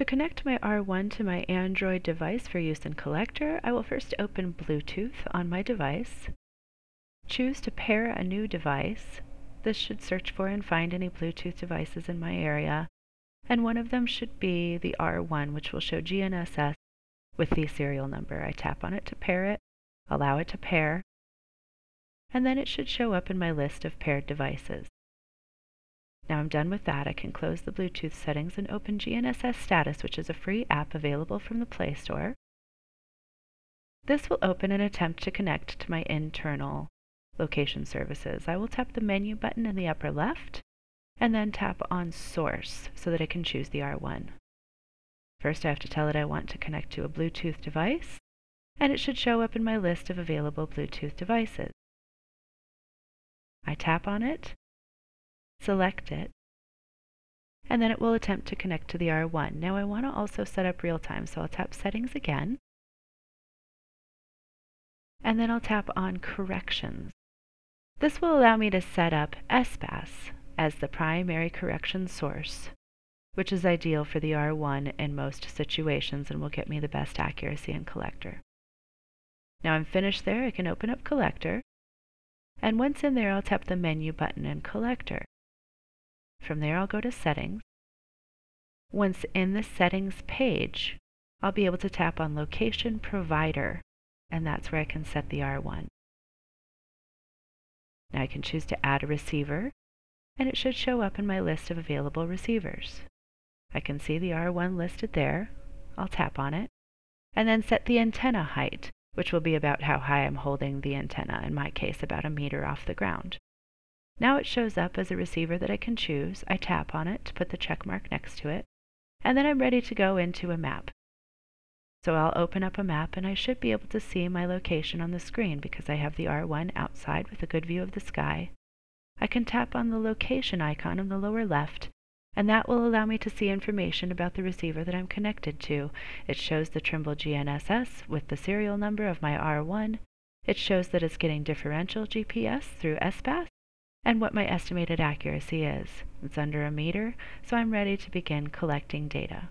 To connect my R1 to my Android device for use in Collector, I will first open Bluetooth on my device, choose to pair a new device. This should search for and find any Bluetooth devices in my area, and one of them should be the R1, which will show GNSS with the serial number. I tap on it to pair it, allow it to pair, and then it should show up in my list of paired devices. Now I'm done with that, I can close the Bluetooth settings and open GNSS Status, which is a free app available from the Play Store. This will open an attempt to connect to my internal location services. I will tap the menu button in the upper left and then tap on Source so that I can choose the R1. First I have to tell it I want to connect to a Bluetooth device and it should show up in my list of available Bluetooth devices. I tap on it select it, and then it will attempt to connect to the R1. Now I want to also set up real time, so I'll tap settings again, and then I'll tap on corrections. This will allow me to set up SBAS as the primary correction source, which is ideal for the R1 in most situations and will get me the best accuracy in Collector. Now I'm finished there, I can open up Collector, and once in there I'll tap the menu button in Collector. From there, I'll go to Settings. Once in the Settings page, I'll be able to tap on Location Provider, and that's where I can set the R1. Now I can choose to add a receiver, and it should show up in my list of available receivers. I can see the R1 listed there. I'll tap on it, and then set the antenna height, which will be about how high I'm holding the antenna, in my case about a meter off the ground. Now it shows up as a receiver that I can choose. I tap on it to put the check mark next to it, and then I'm ready to go into a map. So I'll open up a map and I should be able to see my location on the screen because I have the R1 outside with a good view of the sky. I can tap on the location icon in the lower left and that will allow me to see information about the receiver that I'm connected to. It shows the Trimble GNSS with the serial number of my R1. It shows that it's getting differential GPS through SBAS, and what my estimated accuracy is. It's under a meter, so I'm ready to begin collecting data.